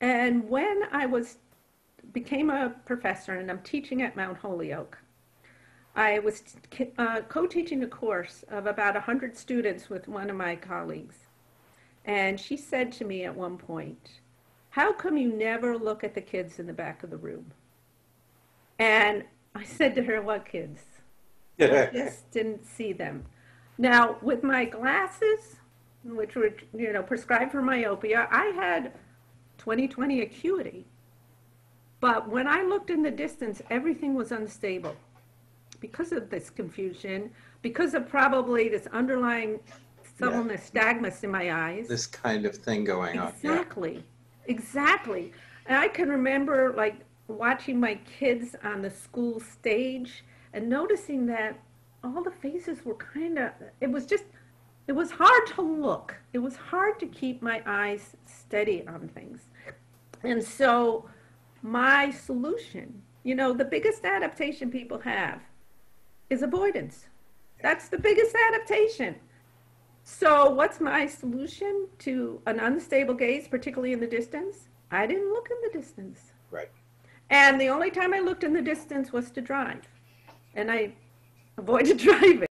And when I was, became a professor and I'm teaching at Mount Holyoke, I was uh, co-teaching a course of about 100 students with one of my colleagues. And she said to me at one point, how come you never look at the kids in the back of the room? And I said to her, what kids? I just didn't see them. Now, with my glasses, which were, you know, prescribed for myopia, I had 20/20 acuity. But when I looked in the distance, everything was unstable because of this confusion, because of probably this underlying subtle Yeah. nystagmus in my eyes. This kind of thing going on. Yeah. Exactly, exactly. And I can remember like watching my kids on the school stage and noticing that all the faces were kind of, it was just, it was hard to look. It was hard to keep my eyes steady on things. And so my solution, you know, the biggest adaptation people have is avoidance. That's the biggest adaptation. So what's my solution to an unstable gaze, particularly in the distance? I didn't look in the distance. Right. And the only time I looked in the distance was to drive. And I avoided driving.